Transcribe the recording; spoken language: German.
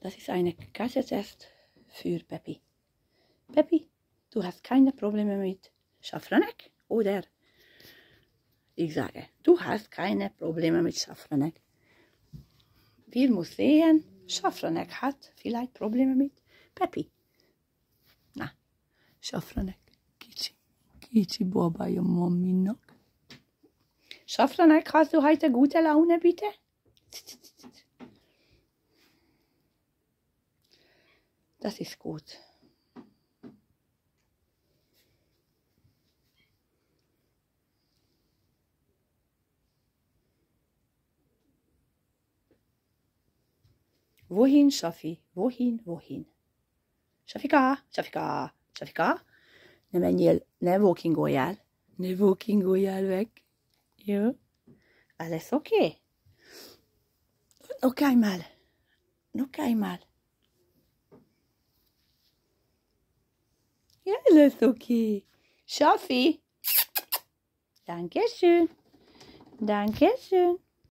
Das ist eine Kassetest für Peppi. Peppi, du hast keine Probleme mit Schafranek, oder? Ich sage, du hast keine Probleme mit Schafranek. Wir müssen sehen, Schafranek hat vielleicht Probleme mit Peppi. Na, Schafranek, Kici, Kici, Baba, ja Mami noch. Schafranek, hast du heute gute Laune, bitte? Das ist gut. Wohin, Safi? Wohin, wohin? Safika, Safika, Safika, ne menjél, ne walkingoljál, ne walkingoljál meg. Jó? Ez lesz oké? Okay? No már, no már. Ja, alles okay. Schaffi. Dankeschön. Dankeschön.